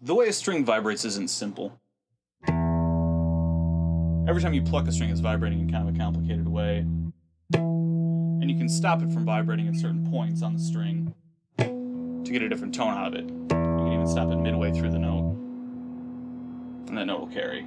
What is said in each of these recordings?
The way a string vibrates isn't simple. Every time you pluck a string, it's vibrating in kind of a complicated way. And you can stop it from vibrating at certain points on the string to get a different tone out of it. You can even stop it midway through the note, and that note will carry.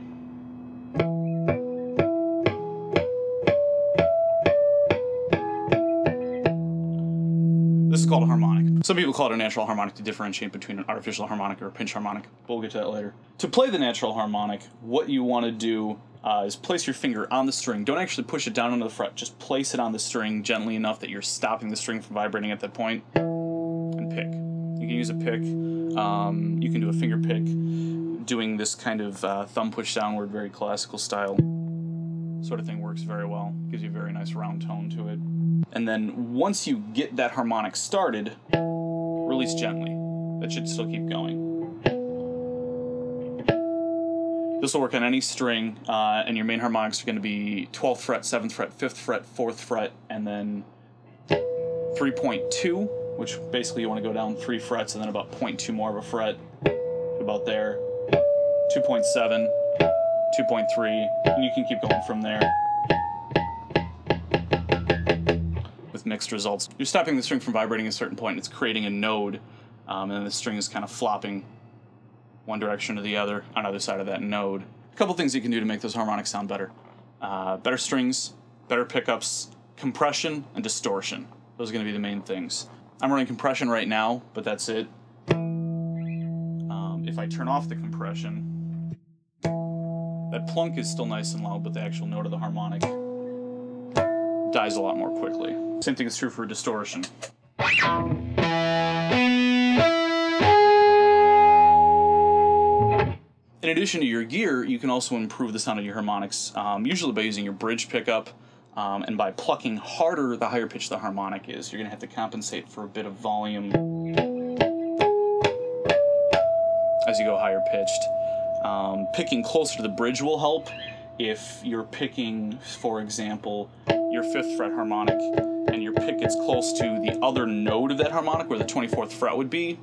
Some people call it a natural harmonic to differentiate between an artificial harmonic or a pinch harmonic, we'll get to that later. To play the natural harmonic, what you want to do uh, is place your finger on the string. Don't actually push it down onto the fret, just place it on the string gently enough that you're stopping the string from vibrating at that point, and pick. You can use a pick, um, you can do a finger pick, doing this kind of uh, thumb push downward, very classical style sort of thing works very well. Gives you a very nice round tone to it. And then once you get that harmonic started, release gently. That should still keep going. This will work on any string, uh, and your main harmonics are going to be 12th fret, 7th fret, 5th fret, 4th fret, and then 3.2, which basically you want to go down three frets and then about 0.2 more of a fret, about there. 2.7, 2.3, and you can keep going from there with mixed results. You're stopping the string from vibrating at a certain point, it's creating a node, um, and the string is kind of flopping one direction or the other on either side of that node. A couple things you can do to make those harmonics sound better. Uh, better strings, better pickups, compression, and distortion. Those are going to be the main things. I'm running compression right now, but that's it. Um, if I turn off the compression, that plunk is still nice and loud, but the actual note of the harmonic dies a lot more quickly. Same thing is true for distortion. In addition to your gear, you can also improve the sound of your harmonics, um, usually by using your bridge pickup um, and by plucking harder the higher pitch the harmonic is. You're going to have to compensate for a bit of volume as you go higher pitched. Um, picking closer to the bridge will help if you're picking, for example, your fifth fret harmonic and your pick gets close to the other node of that harmonic where the 24th fret would be,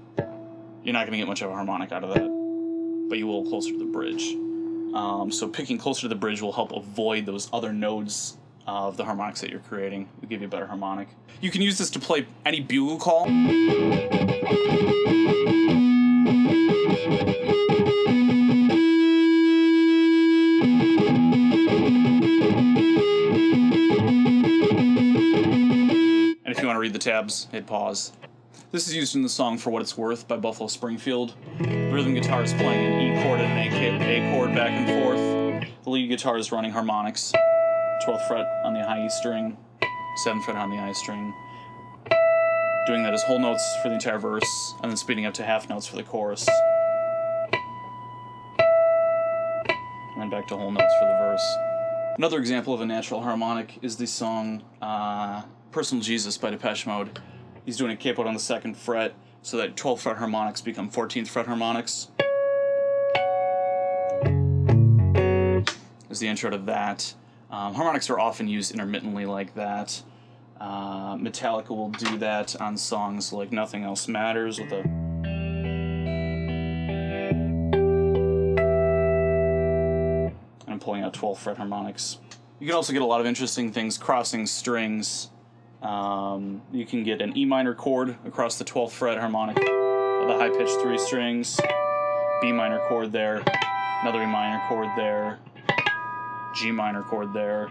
you're not going to get much of a harmonic out of that, but you will closer to the bridge. Um, so picking closer to the bridge will help avoid those other nodes of the harmonics that you're creating. It'll give you a better harmonic. You can use this to play any bugle call. Tabs, hit pause. This is used in the song For What It's Worth by Buffalo Springfield. The rhythm guitar is playing an E chord and an A, chord back and forth. The lead guitar is running harmonics. 12th fret on the high E string, 7th fret on the I string. Doing that as whole notes for the entire verse, and then speeding up to half notes for the chorus. And then back to whole notes for the verse. Another example of a natural harmonic is the song uh, Personal Jesus by Depeche Mode. He's doing a capo on the second fret, so that 12th fret harmonics become 14th fret harmonics. Is the intro to that. Um, harmonics are often used intermittently like that. Uh, Metallica will do that on songs like Nothing Else Matters with a. And I'm pulling out 12 fret harmonics. You can also get a lot of interesting things crossing strings. Um, you can get an E minor chord across the 12th fret harmonic of the high pitched three strings, B minor chord there, another E minor chord there, G minor chord there.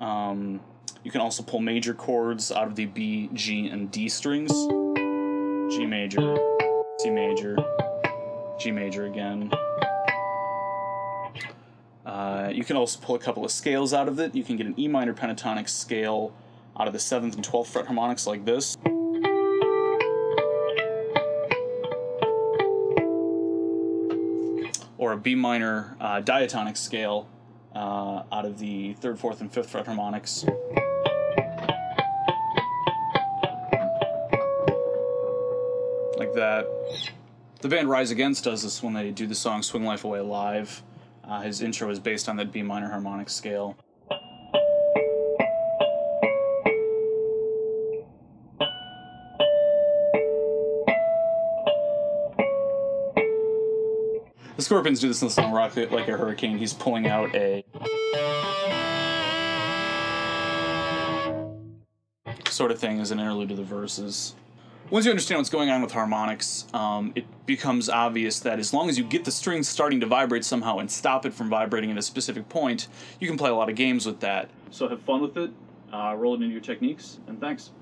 Um, you can also pull major chords out of the B, G, and D strings. G major, C major, G major again. Uh, you can also pull a couple of scales out of it. You can get an E minor pentatonic scale out of the 7th and 12th fret harmonics like this. Or a B minor uh, diatonic scale uh, out of the 3rd, 4th, and 5th fret harmonics. Like that. The band Rise Against does this when they do the song Swing Life Away live. Uh, his intro is based on that B minor harmonic scale. Scorpions do this in the song Rock Like a Hurricane. He's pulling out a sort of thing as an interlude to the verses. Once you understand what's going on with harmonics, um, it becomes obvious that as long as you get the strings starting to vibrate somehow and stop it from vibrating at a specific point, you can play a lot of games with that. So have fun with it, uh, roll it into your techniques, and thanks.